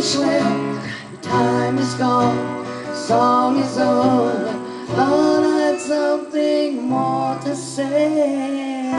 when the time is gone, song is over. Thought I had something more to say.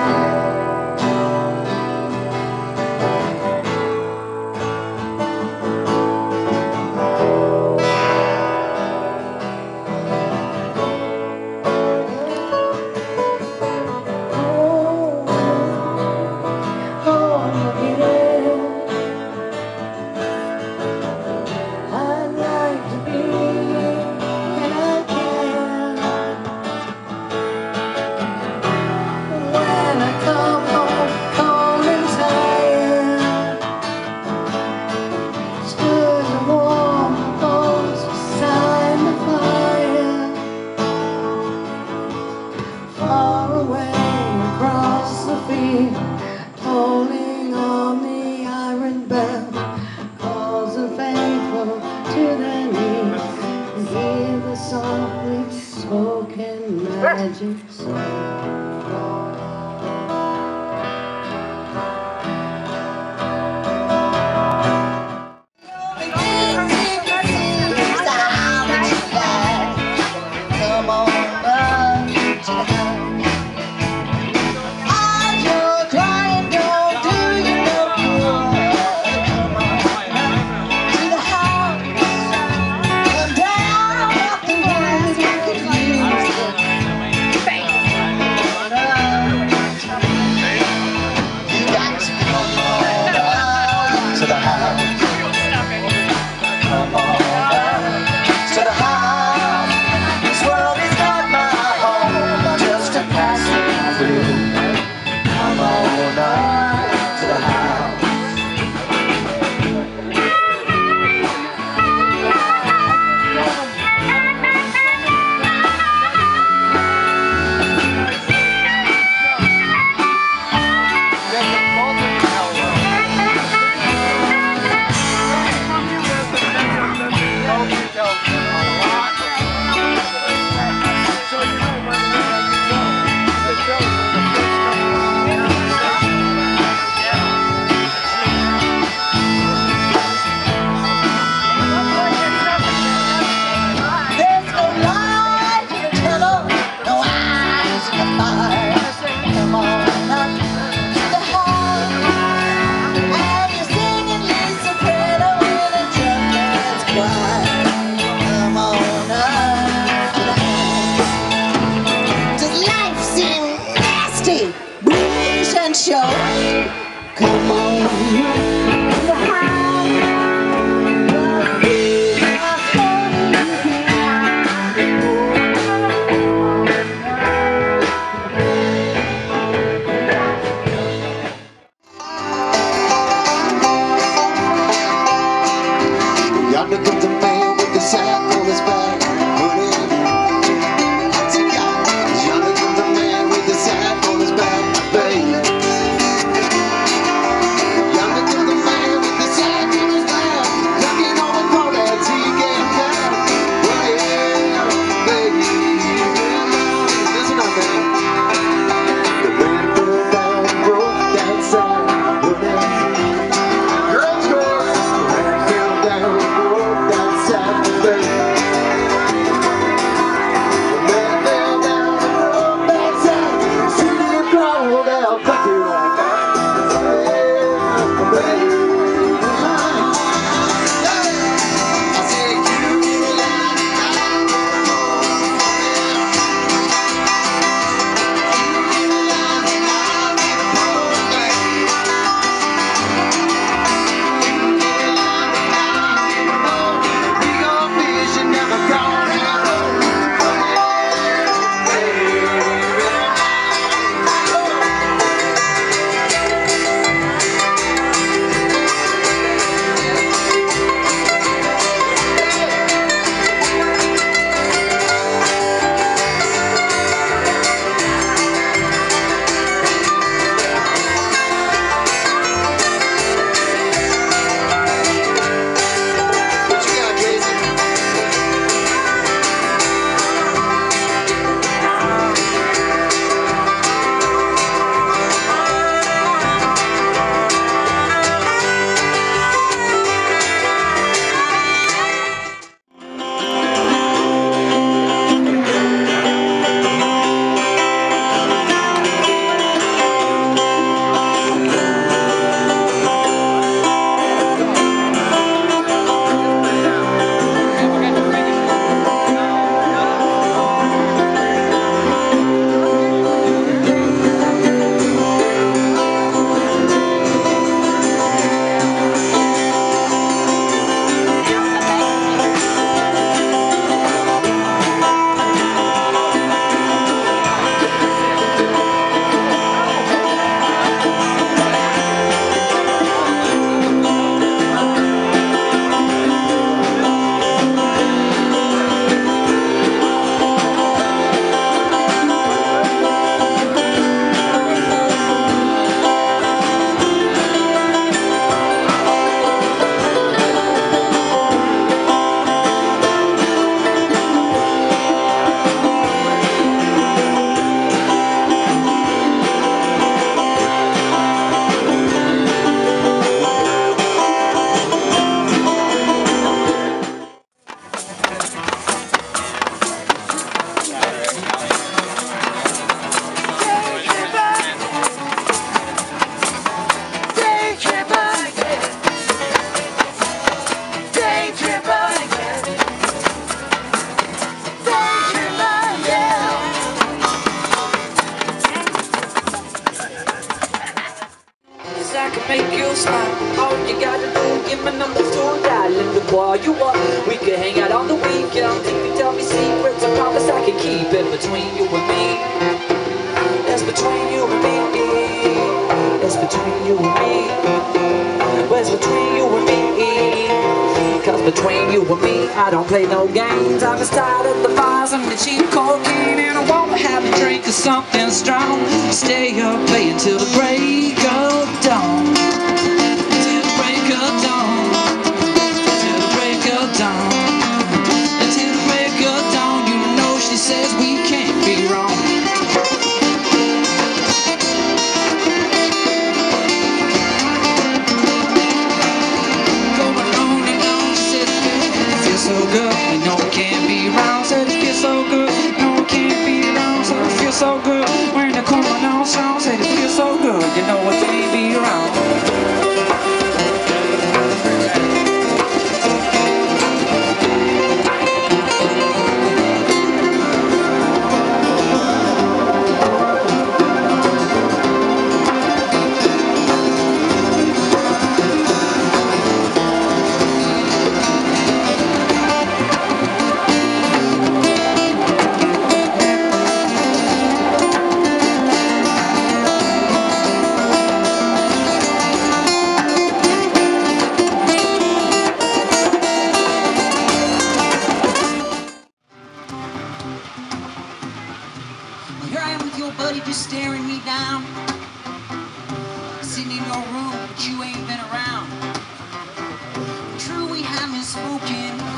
Smile. All you gotta do give my number to a darling. The boy you are, we can hang out on the weekend. You can tell me secrets, I promise I can keep it between you and me. It's between you and me. It's between you and me. Where's between you and me? Between you and me, I don't play no games. I'm just tired of the bars and the cheap cocaine. And I wanna have a drink of something strong. Stay up, play until the break of dawn. Till the break of dawn. Till the break of dawn.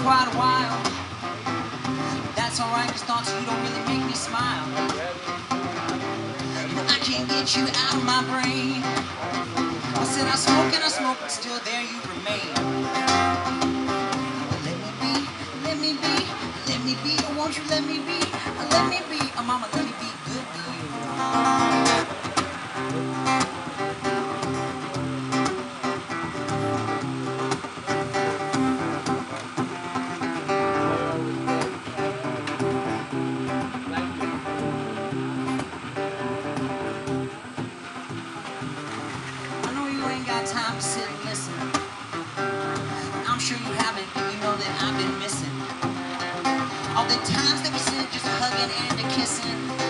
Quite a while. That's alright, cause thoughts you don't really make me smile. I can't get you out of my brain. I said I smoke and I smoke, but still there you remain. Let me be, let me be, let me be, won't you let me be, let me be, oh mama, let me be good to you. Ain't got time to sit and listen. I'm sure you haven't, you know that I've been missing. All the times that we spent just hugging and kissing.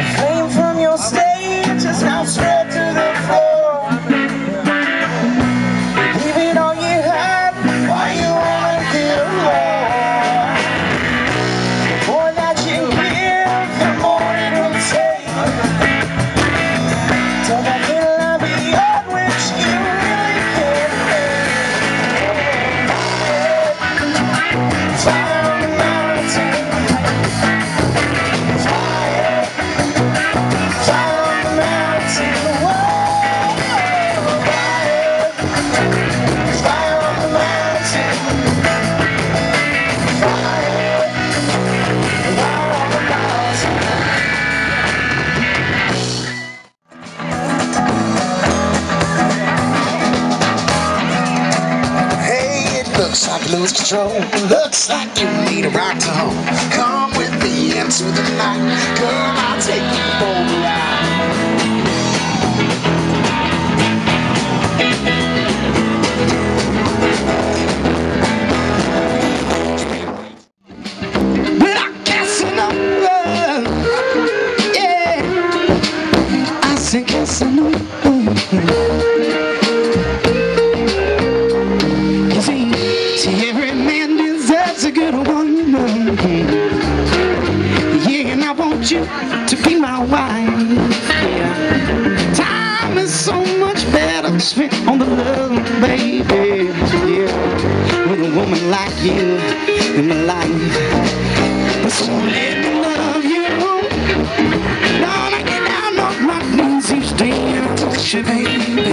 Hey. Looks like you lose control. Looks like you need a ride to home. Come with me into the night. Girl, I'll take you home.